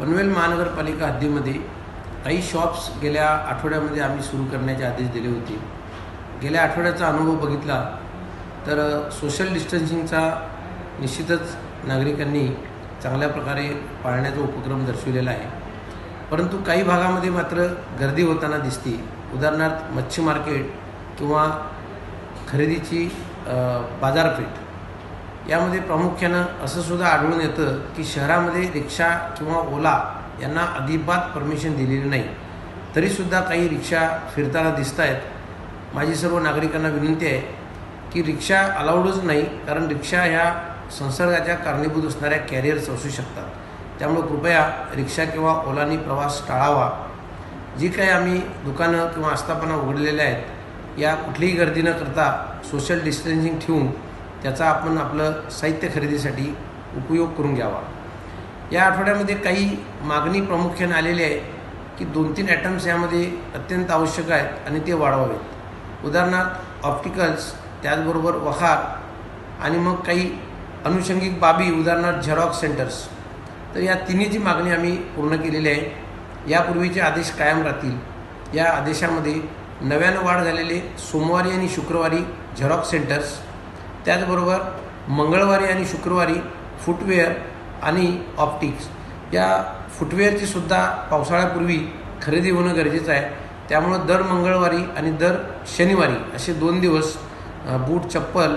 पनवेल महानगरपालिका हद्दीमध्ये काही शॉप्स गेल्या आठवड्यामध्ये आम्ही सुरू करण्याचे आदेश दिले होते. गेल्या आठवड्याचा अनुभव बघितला तर सोशल डिस्टन्सिंगचा निश्चितच नागरिकांनी चांगल्या प्रकारे पाळण्याचा उपक्रम दर्शविलेला आहे. परंतु काही भागामध्ये मात्र गर्दी होताना दिसते. उदाहरणार्थ मच्छी मार्केट किंवा खरेदीची बाजारपेठ. यामध्ये प्रामुख्यानं असं सुद्धा आढळून येतं की शहरामध्ये रिक्षा किंवा ओला यांना अजिबात परमिशन दिलेली नाही. तरीसुद्धा काही रिक्षा फिरताना दिसत आहेत माझी सर्व नागरिकांना विनंती आहे की रिक्षा अलाउडच नाही कारण रिक्षा ह्या संसर्गाच्या कारणीभूत असणाऱ्या कॅरियर्स असू शकतात. त्यामुळे कृपया रिक्षा किंवा ओलानी प्रवास टाळावा. जी काही आम्ही दुकानं किंवा आस्थापना उघडलेल्या आहेत या कुठलीही गर्दी न करता सोशल डिस्टन्सिंग ठेवून त्याचा आपण आपलं साहित्य खरेदीसाठी उपयोग करून घ्यावा. या आठवड्यामध्ये काही मागणी प्रामुख्याने आलेली आहे की दोन तीन ॲटम्स यामध्ये अत्यंत आवश्यक आहेत आणि ते वाढवावेत. उदाहरणार्थ ऑप्टिकल्स त्याचबरोबर वखार आणि मग काही अनुषंगिक बाबी उदाहरणार्थ झेरॉक्स सेंटर्स तर या तिन्हीची मागणी आम्ही पूर्ण केलेली आहे. यापूर्वीचे आदेश कायम राहतील. या आदेशामध्ये नव्यानं वाढ झालेले सोमवारी आणि शुक्रवारी झेरॉक्स सेंटर्स त्याचबरोबर मंगळवारी आणि शुक्रवारी फुटवेअर आणि ऑप्टिक्स. या फुटवेअरची सुद्धा पावसाळ्यापूर्वी खरेदी होणं गरजेचं आहे. त्यामुळं दर मंगळवारी आणि दर शनिवारी असे दोन दिवस बूट चप्पल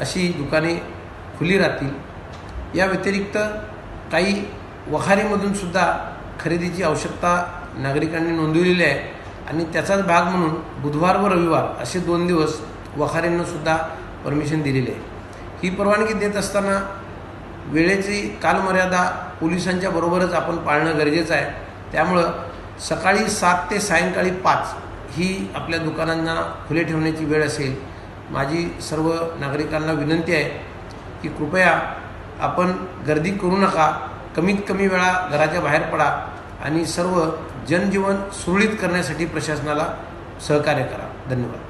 अशी दुकाने खुली राहतील. या व्यतिरिक्त काही वखारीमधून सुद्धा खरेदीची आवश्यकता नागरिकांनी नोंदवलेली आहे. आणि त्याचाच भाग म्हणून बुधवार व रविवार असे दोन दिवस वखारींनासुद्धा परमिशन दिलेली आहे. ही परवानगी देत असताना वेळेची कालमर्यादा पोलिसांच्या बरोबरच आपण पाळणं गरजेचं आहे. त्यामुळं सकाळी सात ते सायंकाळी पाच ही आपल्या दुकानांना खुले ठेवण्याची वेळ असेल माझी सर्व नागरिकांना विनंती आहे की कृपया आपण गर्दी करू नका कमीत कमी वेळा घराच्या बाहेर पडा आणि सर्व जनजीवन सुरळीत करण्यासाठी प्रशासनाला सहकार्य करा. धन्यवाद.